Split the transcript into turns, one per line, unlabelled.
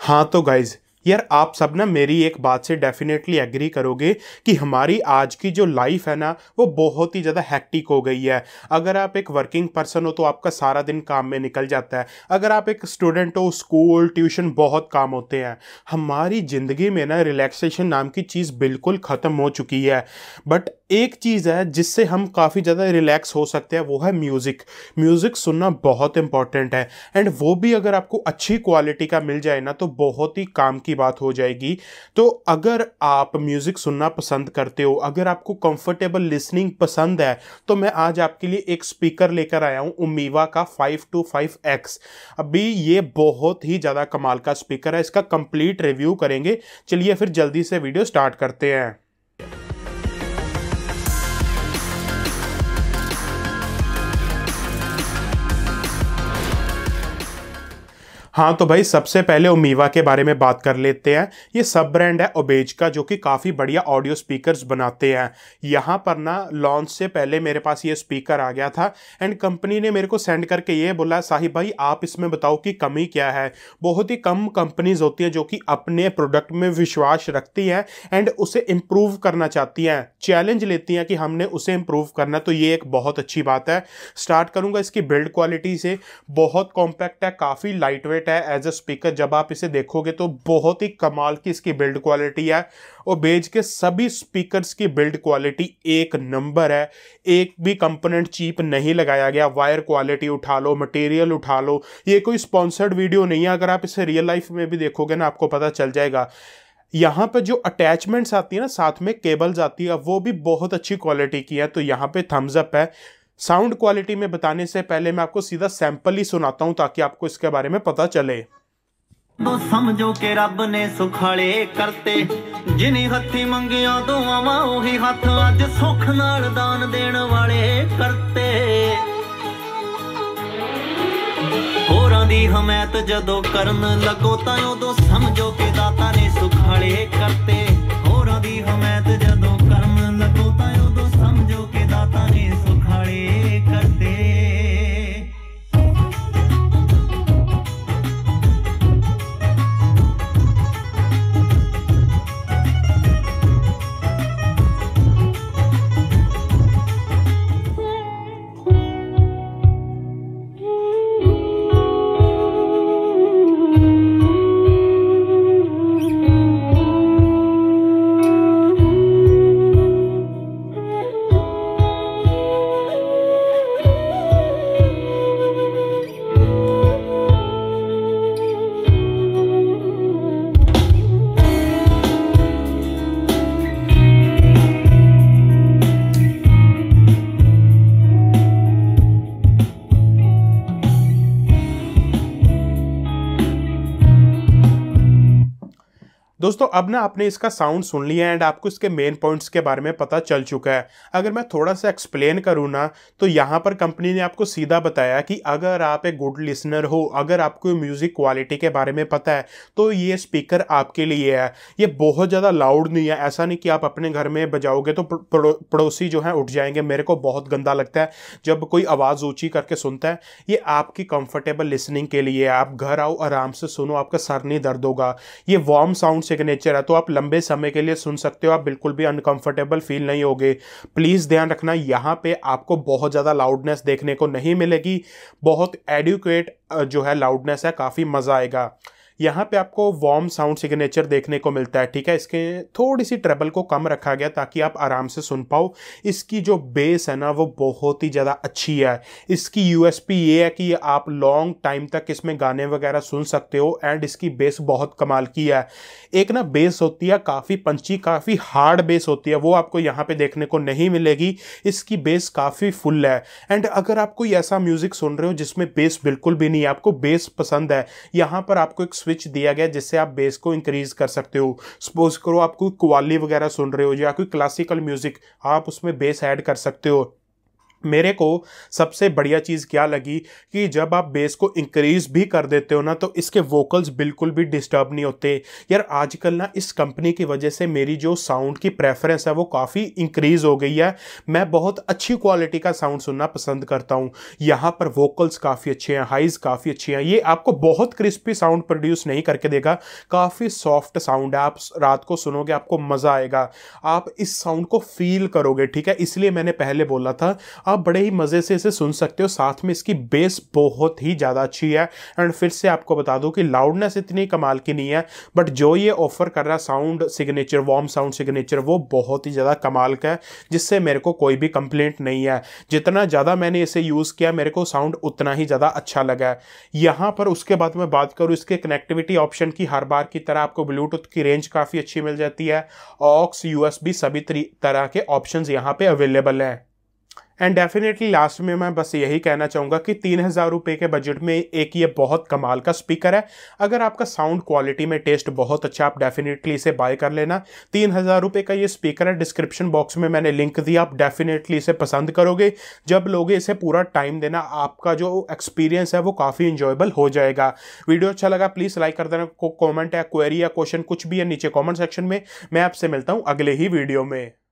हाँ तो गाइज़ यार आप सब ना मेरी एक बात से डेफिनेटली एग्री करोगे कि हमारी आज की जो लाइफ है ना, वो बहुत ही ज़्यादा हैक्टिक हो गई है। अगर आप एक वर्किंग पर्सन हो तो आपका सारा दिन काम में निकल जाता है। अगर आप एक स्टूडेंट हो स्कूल ट्यूशन बहुत काम होते हैं। हमारी ज़िंदगी में ना रिलैक्सेशन नाम की चीज़ बिल्कुल ख़त्म हो चुकी है। बट एक चीज़ है जिससे हम काफ़ी ज़्यादा रिलैक्स हो सकते हैं, वो है म्यूज़िक म्यूज़िक सुनना बहुत इंपॉर्टेंट है. एंड वो भी अगर आपको अच्छी क्वालिटी का मिल जाए ना तो बहुत ही काम की बात हो जाएगी. तो अगर आप म्यूज़िक सुनना पसंद करते हो, अगर आपको कंफर्टेबल लिसनिंग पसंद है तो मैं आज आपके लिए एक स्पीकर लेकर आया हूँ उमीवा का फाइव टू फाइव एक्स अभी ये बहुत ही ज़्यादा कमाल का स्पीकर है, इसका कंप्लीट रिव्यू करेंगे. चलिए फिर जल्दी से वीडियो स्टार्ट करते हैं. हाँ तो भाई सबसे पहले ओमीवा के बारे में बात कर लेते हैं। ये सब ब्रांड है ओबेज का जो कि काफ़ी बढ़िया ऑडियो स्पीकर्स बनाते हैं। यहाँ पर ना लॉन्च से पहले मेरे पास ये स्पीकर आ गया था एंड कंपनी ने मेरे को सेंड करके ये बोला, साहिब भाई, आप इसमें बताओ कि कमी क्या है? बहुत ही कम कंपनीज़ होती हैं जो कि अपने प्रोडक्ट में विश्वास रखती हैं एंड उसे इम्प्रूव करना चाहती हैं। चैलेंज लेती हैं कि हमने उसे इम्प्रूव करना तो ये एक बहुत अच्छी बात है। स्टार्ट करूँगा इसकी बिल्ड क्वालिटी से। बहुत कॉम्पैक्ट है, काफ़ी लाइट वेट है. एज अ स्पीकर जब आप इसे देखोगे तो बहुत ही कमाल की इसकी बिल्ड क्वालिटी है. और बेज के सभी स्पीकर्स की बिल्ड क्वालिटी एक नंबर है. एक भी कंपोनेंट चीप नहीं लगाया गया. वायर क्वालिटी उठा लो मटेरियल उठा लो. ये कोई स्पॉन्सर्ड वीडियो नहीं है. अगर आप इसे रियल लाइफ में भी देखोगे ना, आपको पता चल जाएगा. यहाँ पर जो अटैचमेंट्स आती है ना, साथ में केबल्स आती है, वो भी बहुत अच्छी क्वालिटी की है. तो यहाँ पे थम्स अप है. साउंड क्वालिटी में बताने से पहले मैं आपको सीधा सैंपल ही सुनाता हूँ ताकि आपको इसके बारे में पता चले।
तो समझो के रब ने सुखाले करते। जिनी हथी मंगिया तो आवा उ हाथ अज सुख नाल दान देने वाले करते। होर दी हमायत जदों करन लगो तो उदों समझो के दाता
दोस्तों, अब ना आपने इसका साउंड सुन लिया एंड आपको इसके मेन पॉइंट्स के बारे में पता चल चुका है। अगर मैं थोड़ा सा एक्सप्लेन करूँ ना तो यहाँ पर कंपनी ने आपको सीधा बताया कि अगर आप एक गुड लिसनर हो, अगर आपको म्यूज़िक क्वालिटी के बारे में पता है तो ये स्पीकर आपके लिए है। ये बहुत ज़्यादा लाउड नहीं है। ऐसा नहीं कि आप अपने घर में बजाओगे तो पड़ोसी जो है उठ जाएँगे। मेरे को बहुत गंदा लगता है जब कोई आवाज़ ऊँची करके सुनता है। ये आपकी कंफर्टेबल लिसनिंग के लिए आप घर आओ, आराम से सुनो, आपका सर नहीं दर्द होगा। ये वार्म साउंड सिग्नेचर है तो आप लंबे समय के लिए सुन सकते हो। आप बिल्कुल भी अनकंफर्टेबल फील नहीं होगे। प्लीज़ ध्यान रखना, यहाँ पे आपको बहुत ज़्यादा लाउडनेस देखने को नहीं मिलेगी। बहुत एडुकेट जो है लाउडनेस है, काफ़ी मज़ा आएगा। यहाँ पे आपको वार्म साउंड सिग्नेचर देखने को मिलता है, ठीक है? इसके थोड़ी सी ट्रेबल को कम रखा गया ताकि आप आराम से सुन पाओ। इसकी जो बेस है ना, वो बहुत ही ज़्यादा अच्छी है। इसकी यूएसपी ये है कि आप लॉन्ग टाइम तक इसमें गाने वगैरह सुन सकते हो एंड इसकी बेस बहुत कमाल की है। एक ना बेस होती है, काफ़ी पंची काफ़ी हार्ड बेस होती है, वो आपको यहाँ पे देखने को नहीं मिलेगी। इसकी बेस काफ़ी फुल है। एंड अगर आप कोई ऐसा म्यूज़िक सुन रहे हो जिसमें बेस बिल्कुल भी नहीं है, आपको बेस पसंद है, यहाँ पर आपको एक स्विच दिया गया जिससे आप बेस को इंक्रीज कर सकते हो। सपोज़ करो आप कोई क्वाली वगैरह सुन रहे हो या कोई क्लासिकल म्यूज़िक आप उसमें बेस ऐड कर सकते हो। मेरे को सबसे बढ़िया चीज़ क्या लगी कि जब आप बेस को इंक्रीज भी कर देते हो ना तो इसके वोकल्स बिल्कुल भी डिस्टर्ब नहीं होते। यार, आजकल ना इस कंपनी की वजह से मेरी जो साउंड की प्रेफरेंस है, वो काफ़ी इंक्रीज हो गई है। मैं बहुत अच्छी क्वालिटी का साउंड सुनना पसंद करता हूँ। यहाँ पर वोकल्स काफ़ी अच्छे हैं हाइज काफ़ी अच्छे हैं। ये आपको बहुत क्रिस्पी साउंड प्रोड्यूस नहीं करके देगा, काफ़ी सॉफ्ट साउंड है। आप रात को सुनोगे, आपको मज़ा आएगा। आप इस साउंड को फील करोगे, ठीक है? इसलिए मैंने पहले बोला था आप बड़े ही मज़े से इसे सुन सकते हो। साथ में इसकी बेस बहुत ही ज़्यादा अच्छी है। एंड फिर से आपको बता दूँ कि लाउडनेस इतनी कमाल की नहीं है बट जो ये ऑफ़र कर रहा है sound signature warm sound signature वो बहुत ही ज़्यादा कमाल का है, जिससे मेरे को कोई भी कंप्लेंट नहीं है। जितना ज़्यादा मैंने इसे यूज़ किया, मेरे को साउंड उतना ही ज़्यादा अच्छा लगा है। यहाँ पर उसके बाद मैं बात करूँ, इसके कनेक्टिविटी ऑप्शन की, हर बार की तरह आपको ब्लूटूथ की रेंज काफ़ी अच्छी मिल जाती है। ऑक्स यूएसबी सभी तरह के ऑप्शंस यहाँ पे अवेलेबल हैं। एंड डेफिनेटली लास्ट में मैं बस यही कहना चाहूँगा कि तीन हज़ार रुपये के बजट में एक ये बहुत कमाल का स्पीकर है। अगर आपका साउंड क्वालिटी में टेस्ट बहुत अच्छा आप डेफिनेटली इसे बाय कर लेना। तीन हज़ार रुपये का ये स्पीकर है डिस्क्रिप्शन बॉक्स में मैंने लिंक दिया, आप डेफिनेटली इसे पसंद करोगे। जब लोगे इसे पूरा टाइम देना, आपका जो एक्सपीरियंस है वो काफ़ी इंजॉयबल हो जाएगा। वीडियो अच्छा लगा प्लीज़ लाइक कर देना कॉमेंट या क्वेरी या क्वेश्चन कुछ भी है नीचे कॉमेंट सेक्शन में। मैं आपसे मिलता हूँ अगले ही वीडियो में।